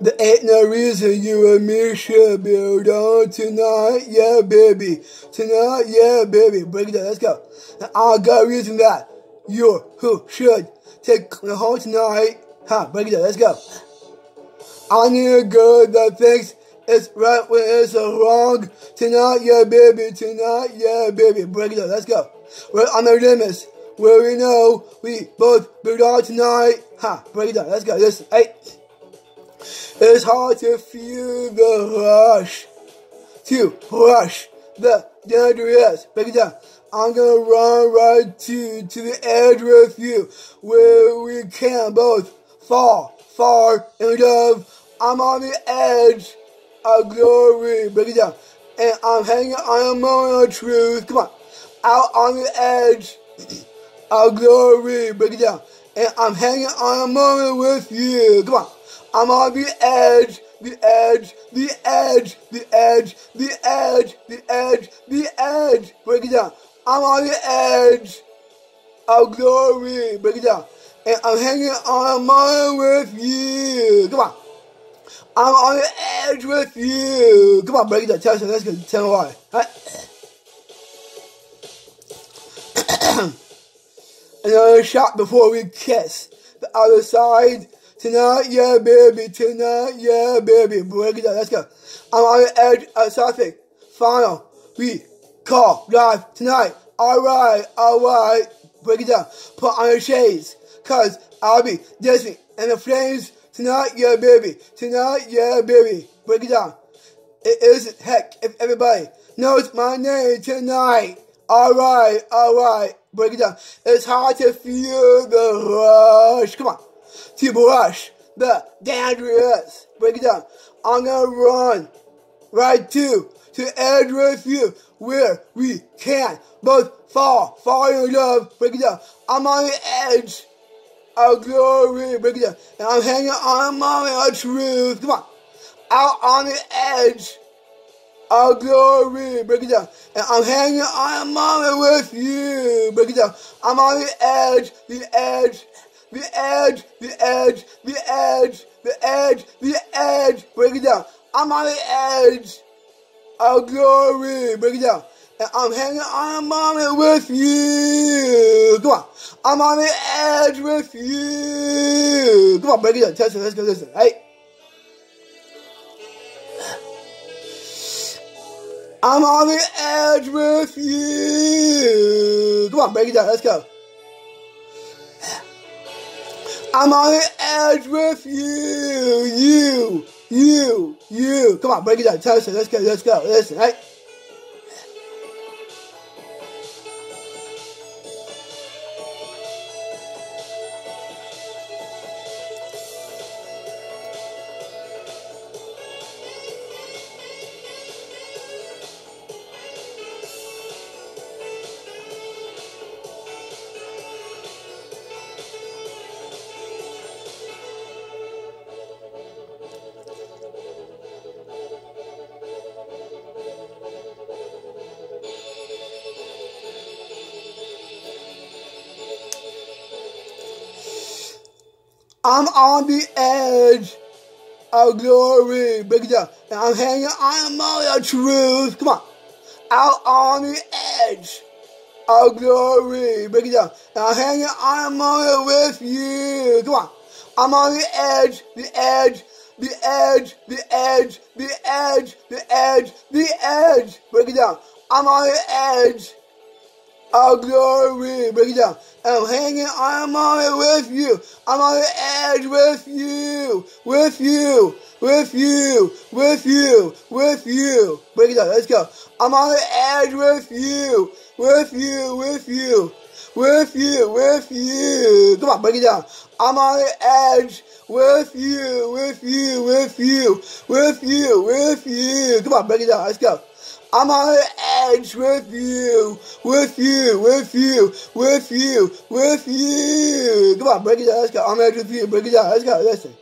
There ain't no reason you and me should build on tonight, yeah, baby. Tonight, yeah, baby. Break it down, let's go. Now, I got a reason that you who should take the whole tonight. Huh, break it down, let's go. I need a girl that thinks it's right when it's wrong. Tonight, yeah, baby. Tonight, yeah, baby. Break it down, let's go. We're on the limits where we know we both belong tonight. Ha, break it down. Let's go. Listen, hey. It's hard to feel the rush, to rush the dangerous. Break it down. I'm gonna run right to to the edge with you, where we can both fall far in love. I'm on the edge of glory. Break it down. And I'm hanging on a moment of truth. Come on. Out on the edge of glory. Break it down. And I'm hanging on a moment with you. Come on. I'm on the edge, the edge, the edge, the edge, the edge, the edge, the edge. Break it down. I'm on the edge of glory. Break it down. And I'm hanging on a moment with you. Come on. I'm on the edge with you. Come on, break it down. Tell us, let's go. Tell me why. Another shot before we kiss. The other side. Tonight, yeah, baby. Tonight, yeah, baby. Break it down. Let's go. I'm on the edge of something. Final. We call live tonight. Alright, alright. Break it down. Put on your shades. Cause I'll be dancing in the flames tonight, yeah, baby. Tonight, yeah, baby. Break it down. It isn't heck if everybody knows my name tonight. Alright, alright. Break it down. It's hard to feel the rush. Come on. To rush the dangerous. Break it down. I'm gonna run right to to with you where we can both fall, fall in love. Break it down. I'm on the edge of glory. Down. And I'm hanging on a moment of truth. Come on. Out on the edge of glory. Break it down. And I'm hanging on a moment with you. Break it down. I'm on the edge, the edge, the edge, the edge, the edge, the edge, the edge. Break it down. I'm on the edge of glory. Break it down. And I'm hanging I'm on moment with you. Come on. I'm on the edge with you. Come on, break it down. Test it. Let's go listen. Hey. I'm on the edge with you. Come on, break it down. Let's go. I'm on the edge with you. You. You. You. Come on, break it down. Tell us. Let's go. Let's go. Listen. Hey. I'm on the edge of glory. Break it down. And I'm hanging on of truth. Come on. Out on the edge of glory. Break it down. And I'm hanging on with you. Come on. I'm on the edge, the edge, the edge, the edge, the edge, the edge, the edge. Break it down. I'm on the edge of glory. Break it down. I'm hanging on a moment with you. I'm on the edge with you, with you, with you, with you, with you. Break it down. Let's go. I'm on the edge with you, with you, with you, with you, with you. Come on, break it down. I'm on the edge with you, with you, with you, with you, with you. Come on, break it down. Let's go. I'm on the with you, with you, with you, with you, with you. Come on, break it down. Let's go. I'm edge with you. Break it down. Let's go. Listen.